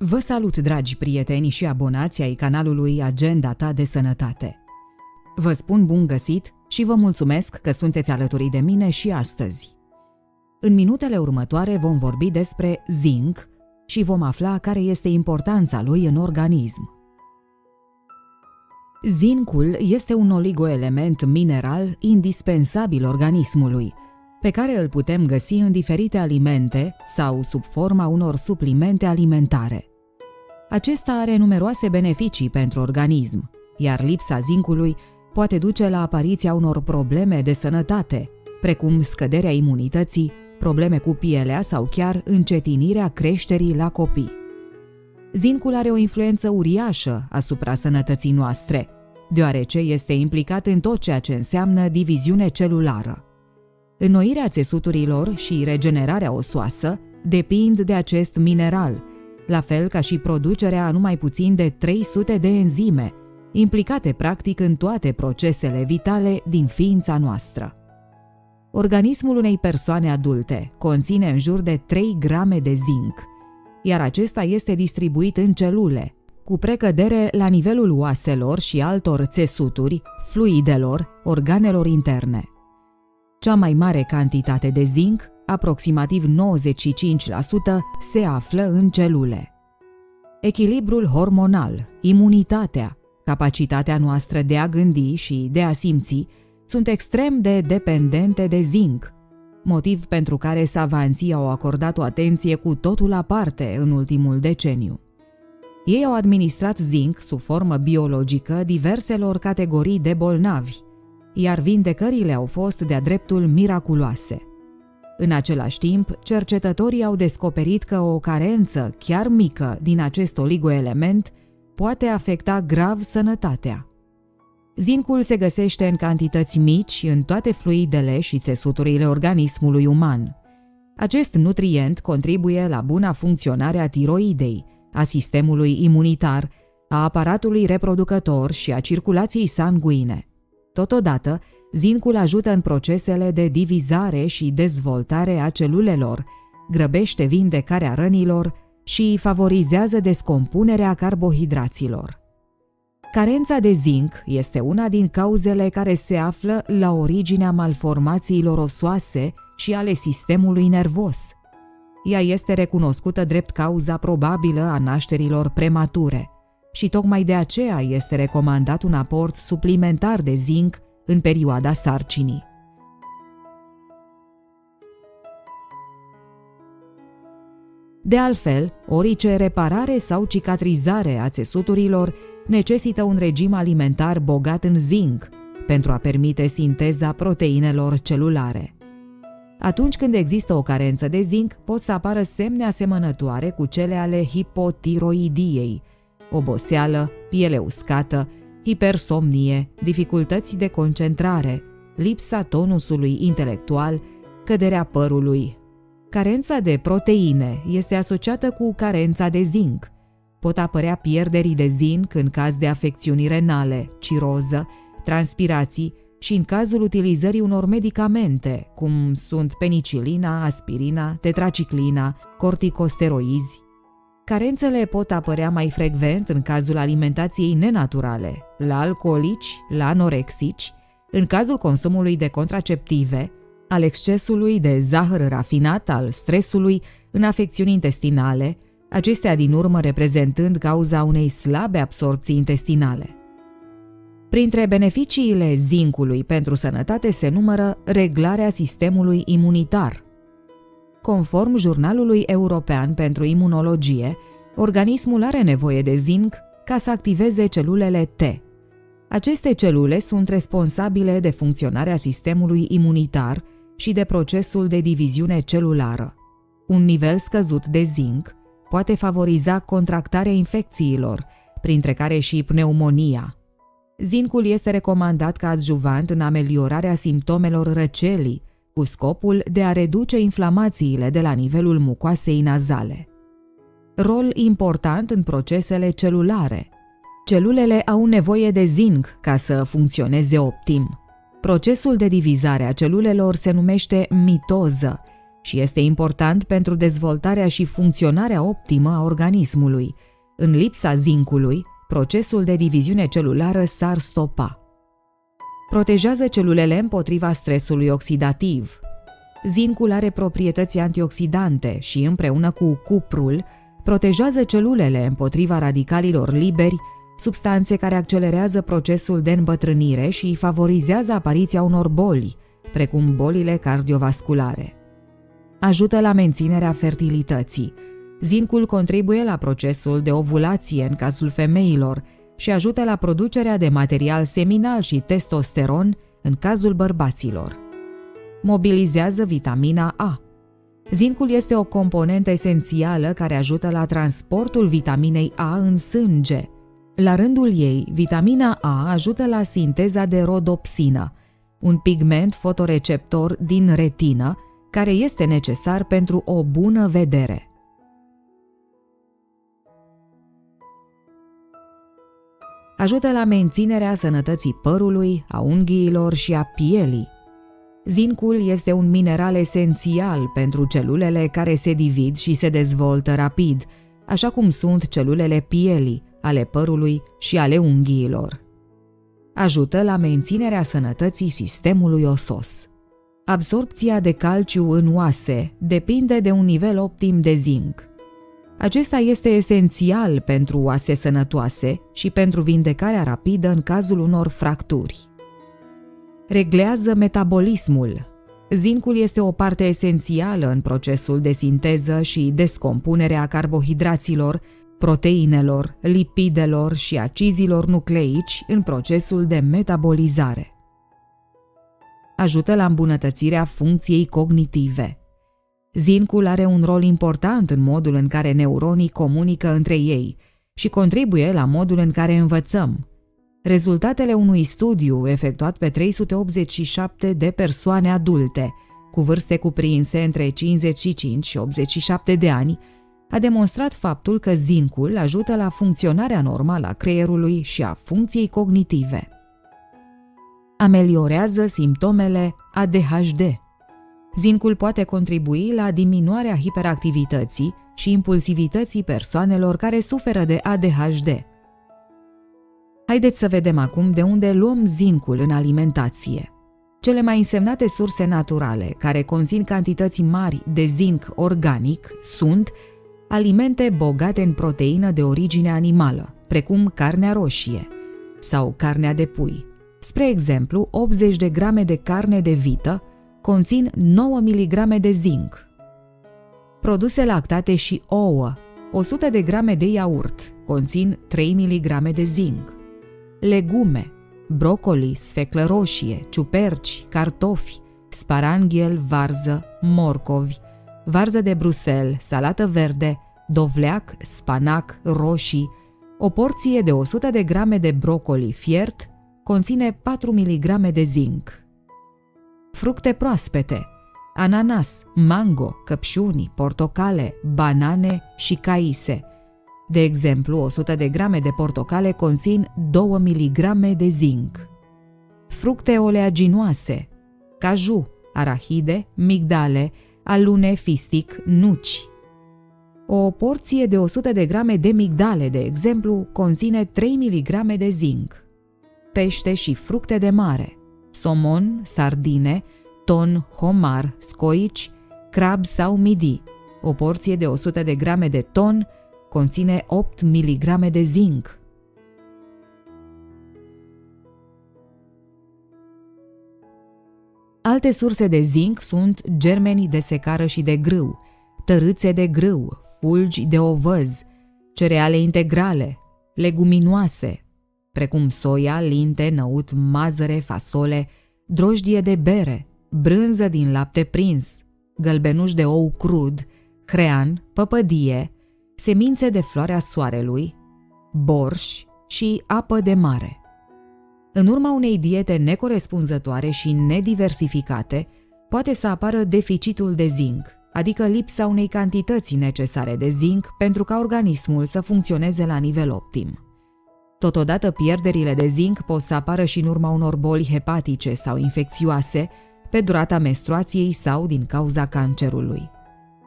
Vă salut, dragi prieteni și abonați ai canalului Agenda ta de sănătate. Vă spun bun găsit și vă mulțumesc că sunteți alături de mine și astăzi. În minutele următoare vom vorbi despre zinc și vom afla care este importanța lui în organism. Zincul este un oligoelement mineral indispensabil organismului, pe care îl putem găsi în diferite alimente sau sub forma unor suplimente alimentare. Acesta are numeroase beneficii pentru organism, iar lipsa zincului poate duce la apariția unor probleme de sănătate, precum scăderea imunității, probleme cu pielea sau chiar încetinirea creșterii la copii. Zincul are o influență uriașă asupra sănătății noastre, deoarece este implicat în tot ceea ce înseamnă diviziune celulară. Înnoirea țesuturilor și regenerarea osoasă depind de acest mineral, la fel ca și producerea a numai puțin de 300 de enzime, implicate practic în toate procesele vitale din ființa noastră. Organismul unei persoane adulte conține în jur de 3 grame de zinc, iar acesta este distribuit în celule, cu precădere la nivelul oaselor și altor țesuturi, fluidelor, organelor interne. Cea mai mare cantitate de zinc, aproximativ 95%, se află în celule. Echilibrul hormonal, imunitatea, capacitatea noastră de a gândi și de a simți sunt extrem de dependente de zinc, motiv pentru care savanții au acordat o atenție cu totul aparte în ultimul deceniu. Ei au administrat zinc sub formă biologică diverselor categorii de bolnavi, iar vindecările au fost de-a dreptul miraculoase. În același timp, cercetătorii au descoperit că o carență chiar mică din acest oligoelement poate afecta grav sănătatea. Zincul se găsește în cantități mici în toate fluidele și țesuturile organismului uman. Acest nutrient contribuie la buna funcționare a tiroidei, a sistemului imunitar, a aparatului reproducător și a circulației sanguine. Totodată, zincul ajută în procesele de divizare și dezvoltare a celulelor, grăbește vindecarea rănilor și favorizează descompunerea carbohidraților. Carența de zinc este una din cauzele care se află la originea malformațiilor osoase și ale sistemului nervos. Ea este recunoscută drept cauza probabilă a nașterilor premature și tocmai de aceea este recomandat un aport suplimentar de zinc în perioada sarcinii. De altfel, orice reparare sau cicatrizare a țesuturilor necesită un regim alimentar bogat în zinc pentru a permite sinteza proteinelor celulare. Atunci când există o carență de zinc, pot să apară semne asemănătoare cu cele ale hipotiroidiei, oboseală, piele uscată, hipersomnie, dificultăți de concentrare, lipsa tonusului intelectual, căderea părului. Carența de proteine este asociată cu carența de zinc. Pot apărea pierderii de zinc în caz de afecțiuni renale, ciroză, transpirații și în cazul utilizării unor medicamente, cum sunt penicilina, aspirina, tetraciclina, corticosteroizi, Carențele pot apărea mai frecvent în cazul alimentației nenaturale, la alcoolici, la anorexici, în cazul consumului de contraceptive, al excesului de zahăr rafinat, al stresului, în afecțiuni intestinale, acestea din urmă reprezentând cauza unei slabe absorpții intestinale. Printre beneficiile zincului pentru sănătate se numără reglarea sistemului imunitar – Conform Jurnalului European pentru Imunologie, organismul are nevoie de zinc ca să activeze celulele T. Aceste celule sunt responsabile de funcționarea sistemului imunitar și de procesul de diviziune celulară. Un nivel scăzut de zinc poate favoriza contractarea infecțiilor, printre care și pneumonia. Zincul este recomandat ca adjuvant în ameliorarea simptomelor răcelii, cu scopul de a reduce inflamațiile de la nivelul mucoasei nazale. Rol important în procesele celulare. Celulele au nevoie de zinc ca să funcționeze optim. Procesul de divizare a celulelor se numește mitoză și este important pentru dezvoltarea și funcționarea optimă a organismului. În lipsa zincului, procesul de diviziune celulară s-ar stopa. Protejează celulele împotriva stresului oxidativ. Zincul are proprietăți antioxidante și, împreună cu cuprul, protejează celulele împotriva radicalilor liberi, substanțe care accelerează procesul de îmbătrânire și favorizează apariția unor boli, precum bolile cardiovasculare. Ajută la menținerea fertilității. Zincul contribuie la procesul de ovulație în cazul femeilor și ajută la producerea de material seminal și testosteron în cazul bărbaților. Mobilizează vitamina A. Zincul este o componentă esențială care ajută la transportul vitaminei A în sânge. La rândul ei, vitamina A ajută la sinteza de rodopsină, un pigment fotoreceptor din retină care este necesar pentru o bună vedere. Ajută la menținerea sănătății părului, a unghiilor și a pielii. Zincul este un mineral esențial pentru celulele care se divid și se dezvoltă rapid, așa cum sunt celulele pielii, ale părului și ale unghiilor. Ajută la menținerea sănătății sistemului osos. Absorpția de calciu în oase depinde de un nivel optim de zinc. Acesta este esențial pentru oase sănătoase și pentru vindecarea rapidă în cazul unor fracturi. Reglează metabolismul. Zincul este o parte esențială în procesul de sinteză și descompunere a carbohidraților, proteinelor, lipidelor și acizilor nucleici în procesul de metabolizare. Ajută la îmbunătățirea funcției cognitive. Zincul are un rol important în modul în care neuronii comunică între ei și contribuie la modul în care învățăm. Rezultatele unui studiu efectuat pe 387 de persoane adulte, cu vârste cuprinse între 55 și 87 de ani, a demonstrat faptul că zincul ajută la funcționarea normală a creierului și a funcției cognitive. Ameliorează simptomele ADHD. Zincul poate contribui la diminuarea hiperactivității și impulsivității persoanelor care suferă de ADHD. Haideți să vedem acum de unde luăm zincul în alimentație. Cele mai însemnate surse naturale care conțin cantități mari de zinc organic sunt alimente bogate în proteină de origine animală, precum carnea roșie sau carnea de pui. Spre exemplu, 80 de grame de carne de vită conțin 9 mg de zinc. Produse lactate și ouă, 100 de grame de iaurt conțin 3 mg de zinc. Legume, brocoli, sfeclă roșie, ciuperci, cartofi, sparanghel, varză, morcovi, varză de Bruxelles, salată verde, dovleac, spanac, roșii, o porție de 100 de grame de brocoli fiert conține 4 mg de zinc. Fructe proaspete, ananas, mango, căpșuni, portocale, banane și caise. De exemplu, 100 de grame de portocale conțin 2 mg de zinc. Fructe oleaginoase, caju, arahide, migdale, alune, fistic, nuci. O porție de 100 de grame de migdale, de exemplu, conține 3 mg de zinc. Pește și fructe de mare, somon, sardine, ton, homar, scoici, crab sau midi. O porție de 100 de grame de ton conține 8 mg de zinc. Alte surse de zinc sunt germenii de secară și de grâu, tărâțe de grâu, fulgi de ovăz, cereale integrale, leguminoase, precum soia, linte, năut, mazăre, fasole, drojdie de bere, brânză din lapte prins, gălbenuș de ou crud, crean, păpădie, semințe de floarea soarelui, borș și apă de mare. În urma unei diete necorespunzătoare și nediversificate, poate să apară deficitul de zinc, adică lipsa unei cantități necesare de zinc pentru ca organismul să funcționeze la nivel optim. Totodată, pierderile de zinc pot să apară și în urma unor boli hepatice sau infecțioase, pe durata menstruației sau din cauza cancerului.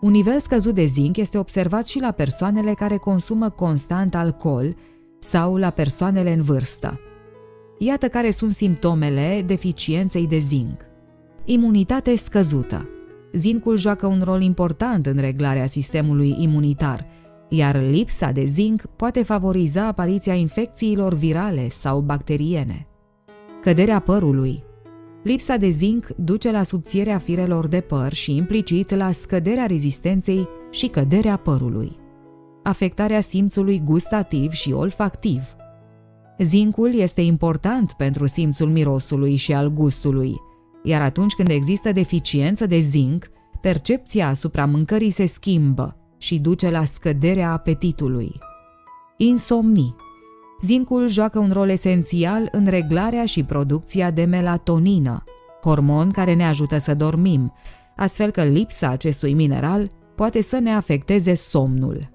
Un nivel scăzut de zinc este observat și la persoanele care consumă constant alcool sau la persoanele în vârstă. Iată care sunt simptomele deficienței de zinc. Imunitate scăzută. Zincul joacă un rol important în reglarea sistemului imunitar, iar lipsa de zinc poate favoriza apariția infecțiilor virale sau bacteriene. Căderea părului. Lipsa de zinc duce la subțierea firelor de păr și implicit la scăderea rezistenței și căderea părului. Afectarea simțului gustativ și olfactiv. Zincul este important pentru simțul mirosului și al gustului, iar atunci când există deficiență de zinc, percepția asupra mâncării se schimbă și duce la scăderea apetitului. Insomnii Zincul joacă un rol esențial în reglarea și producția de melatonină, hormon care ne ajută să dormim, astfel că lipsa acestui mineral poate să ne afecteze somnul.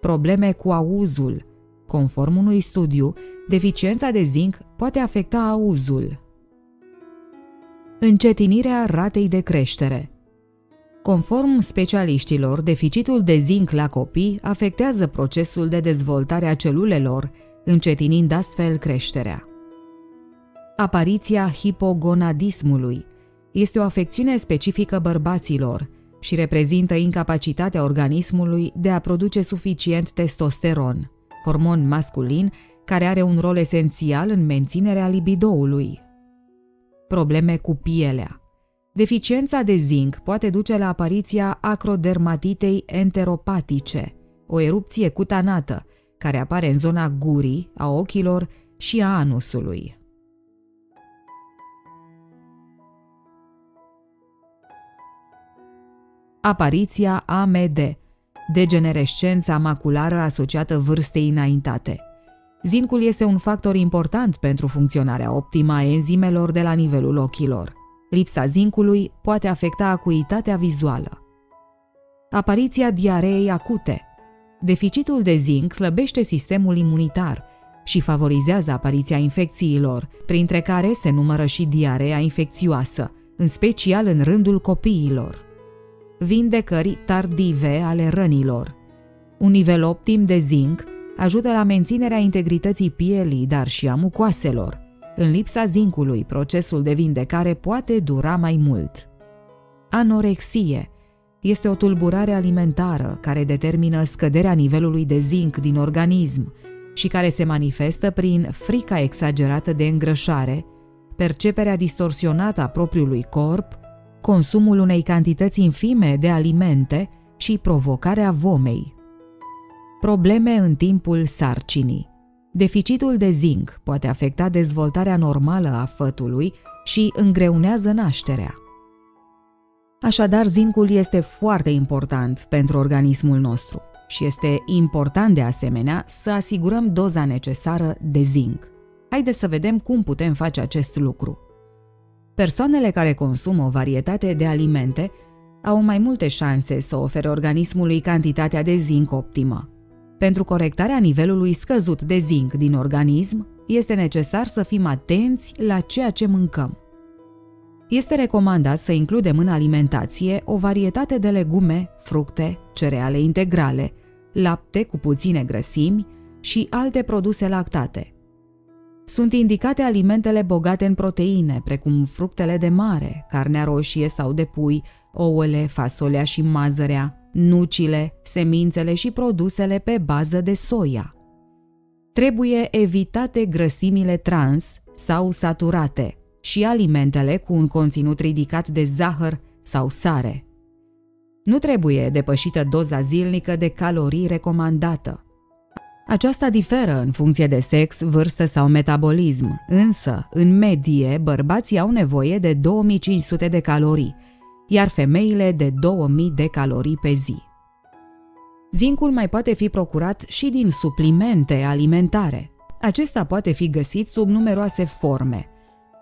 Probleme cu auzul. Conform unui studiu, deficiența de zinc poate afecta auzul. Încetinirea ratei de creștere. Conform specialiștilor, deficitul de zinc la copii afectează procesul de dezvoltare a celulelor, încetinind astfel creșterea. Apariția hipogonadismului este o afecțiune specifică bărbaților și reprezintă incapacitatea organismului de a produce suficient testosteron, hormon masculin care are un rol esențial în menținerea libidoului. Probleme cu pielea Deficiența de zinc poate duce la apariția acrodermatitei enteropatice, o erupție cutanată care apare în zona gurii, a ochilor și a anusului. Apariția AMD, degenerescența maculară asociată vârstei înaintate. Zincul este un factor important pentru funcționarea optimă a enzimelor de la nivelul ochilor. Lipsa zincului poate afecta acuitatea vizuală. Apariția diareei acute, Deficitul de zinc slăbește sistemul imunitar și favorizează apariția infecțiilor, printre care se numără și diarea infecțioasă, în special în rândul copiilor. Vindecări tardive ale rănilor. Un nivel optim de zinc ajută la menținerea integrității pielii, dar și a mucoaselor. În lipsa zincului, procesul de vindecare poate dura mai mult. Anorexie – este o tulburare alimentară care determină scăderea nivelului de zinc din organism și care se manifestă prin frica exagerată de îngrășare, perceperea distorsionată a propriului corp, consumul unei cantități infime de alimente și provocarea vomei. Probleme în timpul sarcinii. Deficitul de zinc poate afecta dezvoltarea normală a fătului și îngreunează nașterea. Așadar, zincul este foarte important pentru organismul nostru și este important de asemenea să asigurăm doza necesară de zinc. Haideți să vedem cum putem face acest lucru. Persoanele care consumă o varietate de alimente au mai multe șanse să ofere organismului cantitatea de zinc optimă. Pentru corectarea nivelului scăzut de zinc din organism, este necesar să fim atenți la ceea ce mâncăm. Este recomandat să includem în alimentație o varietate de legume, fructe, cereale integrale, lapte cu puține grăsimi și alte produse lactate. Sunt indicate alimentele bogate în proteine, precum fructele de mare, carnea roșie sau de pui, ouăle, fasolea și mazărea, nucile, semințele și produsele pe bază de soia. Trebuie evitate grăsimile trans sau saturate, și alimentele cu un conținut ridicat de zahăr sau sare. Nu trebuie depășită doza zilnică de calorii recomandată. Aceasta diferă în funcție de sex, vârstă sau metabolism, însă, în medie, bărbații au nevoie de 2500 de calorii, iar femeile de 2000 de calorii pe zi. Zincul mai poate fi procurat și din suplimente alimentare. Acesta poate fi găsit sub numeroase forme –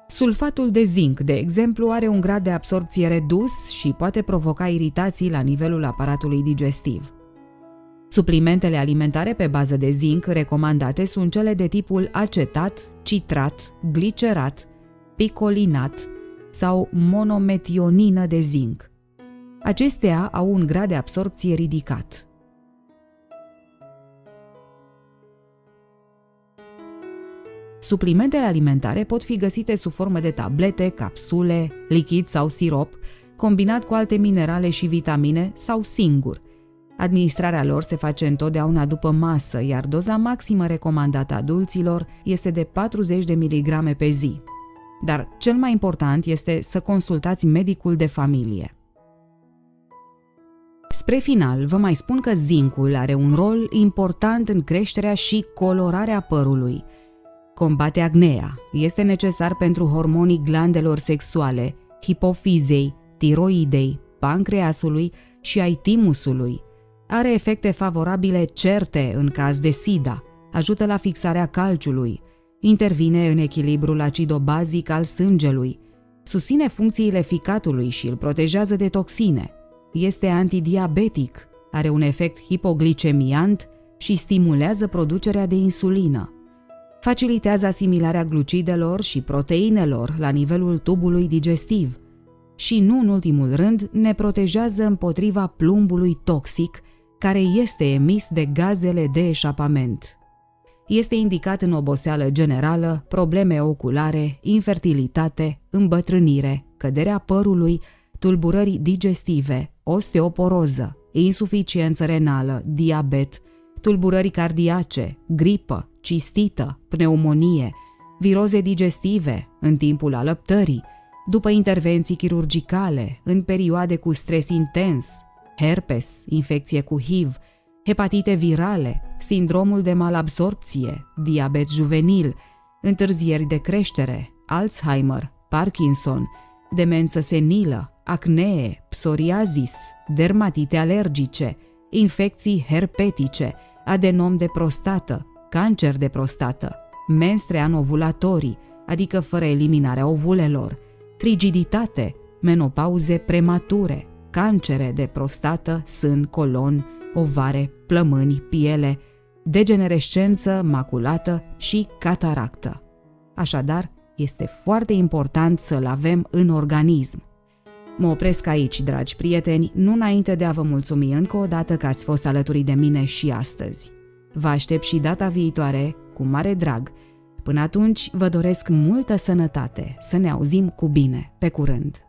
Sulfatul de zinc, de exemplu, are un grad de absorpție redus și poate provoca iritații la nivelul aparatului digestiv. Suplimentele alimentare pe bază de zinc recomandate sunt cele de tipul acetat, citrat, glicerat, picolinat, sau monometionină de zinc. Acestea au un grad de absorpție ridicat. Suplimentele alimentare pot fi găsite sub formă de tablete, capsule, lichid sau sirop, combinat cu alte minerale și vitamine sau singur. Administrarea lor se face întotdeauna după masă, iar doza maximă recomandată adulților este de 40 de mg pe zi. Dar cel mai important este să consultați medicul de familie. Spre final, vă mai spun că zincul are un rol important în creșterea și colorarea părului. Combate acnea, este necesar pentru hormonii glandelor sexuale, hipofizei, tiroidei, pancreasului și ai timusului. Are efecte favorabile certe în caz de SIDA, ajută la fixarea calciului, intervine în echilibrul acidobazic al sângelui, susține funcțiile ficatului și îl protejează de toxine. Este antidiabetic, are un efect hipoglicemiant și stimulează producerea de insulină. Facilitează asimilarea glucidelor și proteinelor la nivelul tubului digestiv și, nu în ultimul rând, ne protejează împotriva plumbului toxic care este emis de gazele de eșapament. Este indicat în oboseală generală, probleme oculare, infertilitate, îmbătrânire, căderea părului, tulburări digestive, osteoporoză, insuficiență renală, diabet, tulburări cardiace, gripă, cistită, pneumonie, viroze digestive în timpul alăptării, după intervenții chirurgicale, în perioade cu stres intens, herpes, infecție cu HIV, hepatite virale, sindromul de malabsorpție, diabet juvenil, întârzieri de creștere, Alzheimer, Parkinson, demență senilă, acnee, psoriazis, dermatite alergice, infecții herpetice, adenom de prostată, cancer de prostată, menstre anovulatorii, adică fără eliminarea ovulelor, frigiditate, menopauze premature, cancere de prostată, sân, colon, ovare, plămâni, piele, degenerescență maculată și cataractă. Așadar, este foarte important să-l avem în organism. Mă opresc aici, dragi prieteni, nu înainte de a vă mulțumi încă o dată că ați fost alături de mine și astăzi. Vă aștept și data viitoare, cu mare drag. Până atunci, vă doresc multă sănătate, să ne auzim cu bine, pe curând!